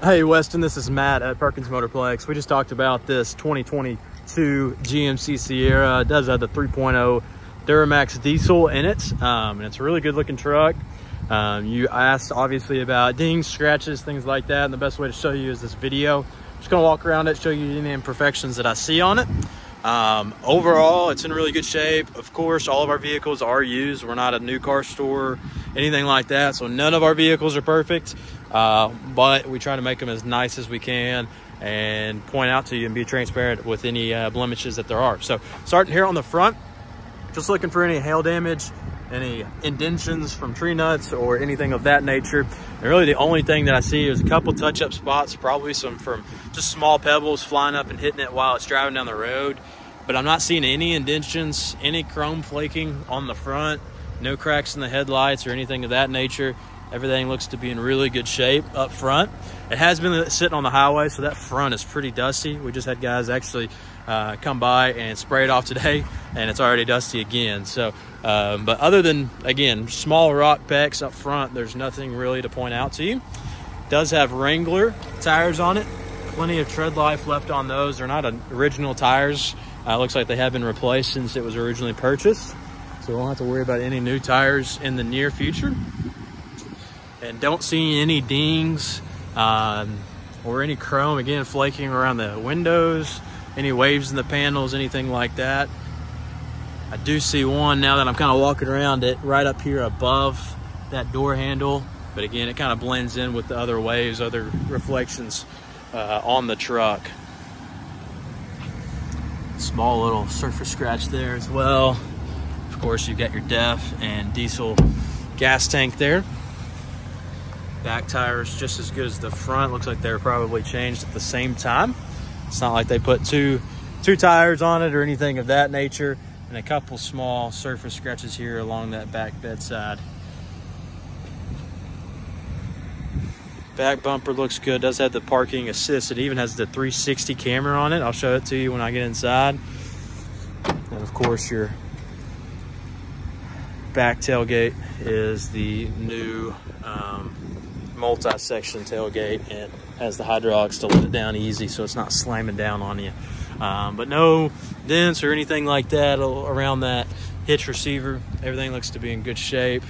Hey Weston, this is Matt at Perkins Motorplex. We just talked about this 2022 GMC Sierra. It does have the 3.0 Duramax diesel in it. Um, and it's a really good looking truck. Um, you asked obviously about dings, scratches, things like that. And the best way to show you is this video. I'm just gonna walk around it, show you any imperfections that I see on it. Um, overall, it's in really good shape. Of course, all of our vehicles are used. We're not a new car store, anything like that. So none of our vehicles are perfect. Uh, but we try to make them as nice as we can and point out to you and be transparent with any uh, blemishes that there are. So starting here on the front, just looking for any hail damage, any indentions from tree nuts or anything of that nature. And really the only thing that I see is a couple touch-up spots, probably some from just small pebbles flying up and hitting it while it's driving down the road. But I'm not seeing any indentions, any chrome flaking on the front, no cracks in the headlights or anything of that nature. Everything looks to be in really good shape up front. It has been sitting on the highway, so that front is pretty dusty. We just had guys actually uh, come by and spray it off today, and it's already dusty again. So, um, but other than, again, small rock pecks up front, there's nothing really to point out to you. does have Wrangler tires on it. Plenty of tread life left on those. They're not original tires. Uh, looks like they have been replaced since it was originally purchased. So we won't have to worry about any new tires in the near future. And don't see any dings um, or any chrome again flaking around the windows any waves in the panels anything like that. I do see one now that I'm kind of walking around it right up here above that door handle. But again it kind of blends in with the other waves other reflections uh, on the truck. Small little surface scratch there as well of course you've got your DEF and diesel gas tank there Back tires just as good as the front. Looks like they're probably changed at the same time. It's not like they put two, two tires on it or anything of that nature. And a couple small surface scratches here along that back bedside. Back bumper looks good. Does have the parking assist. It even has the 360 camera on it. I'll show it to you when I get inside. And of course your back tailgate is the new um, multi-section tailgate and has the hydraulics to let it down easy so it's not slamming down on you. Um, but no dents or anything like that around that hitch receiver. Everything looks to be in good shape.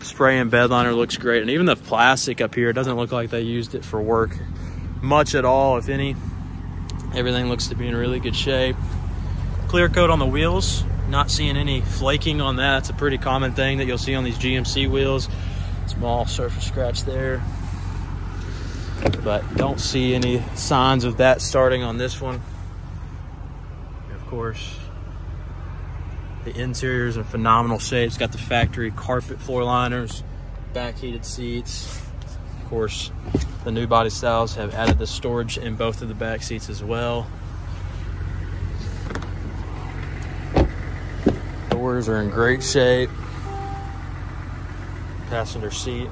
Spray and bed liner looks great. And even the plastic up here doesn't look like they used it for work much at all, if any. Everything looks to be in really good shape. Clear coat on the wheels. Not seeing any flaking on that. It's a pretty common thing that you'll see on these GMC wheels. Small surface scratch there. But don't see any signs of that starting on this one. Of course, the interior is in phenomenal shape. It's got the factory carpet floor liners, back heated seats. Of course, the new body styles have added the storage in both of the back seats as well. Are in great shape passenger seat.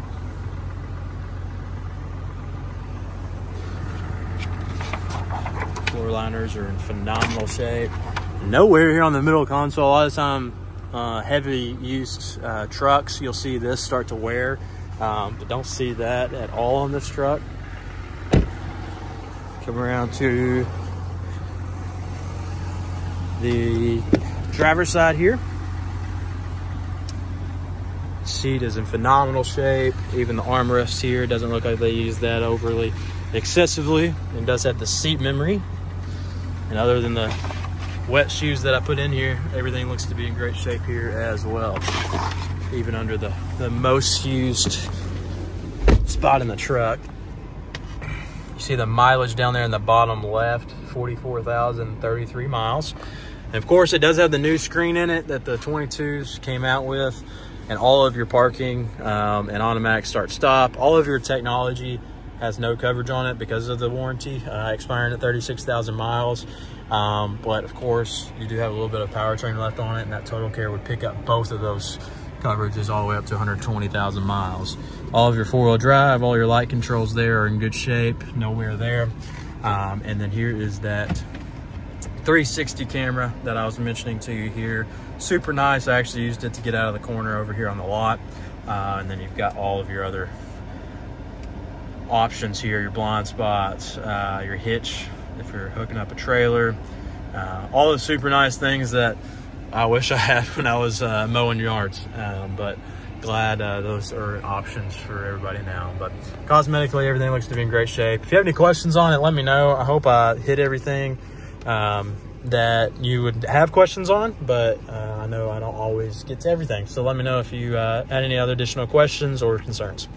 Floor liners are in phenomenal shape. Nowhere here on the middle console. A lot of time, uh, heavy used uh, trucks, you'll see this start to wear, um, but don't see that at all on this truck. Come around to the driver's side here seat is in phenomenal shape. Even the armrest here doesn't look like they use that overly excessively. And does have the seat memory. And other than the wet shoes that I put in here, everything looks to be in great shape here as well. Even under the, the most used spot in the truck. You see the mileage down there in the bottom left, 44,033 miles. And of course, it does have the new screen in it that the 22s came out with and all of your parking um, and automatic start stop, all of your technology has no coverage on it because of the warranty uh, expiring at 36,000 miles. Um, but of course, you do have a little bit of powertrain left on it, and that Total Care would pick up both of those coverages all the way up to 120,000 miles. All of your four-wheel drive, all your light controls there are in good shape, nowhere there. Um, and then here is that 360 camera that I was mentioning to you here. Super nice. I actually used it to get out of the corner over here on the lot. Uh, and then you've got all of your other options here, your blind spots, uh, your hitch, if you're hooking up a trailer, uh, all those super nice things that I wish I had when I was uh, mowing yards. Um, but glad uh, those are options for everybody now. But cosmetically, everything looks to be in great shape. If you have any questions on it, let me know. I hope I hit everything um, that you would have questions on, but uh, I know I don't always get to everything. So let me know if you uh, had any other additional questions or concerns.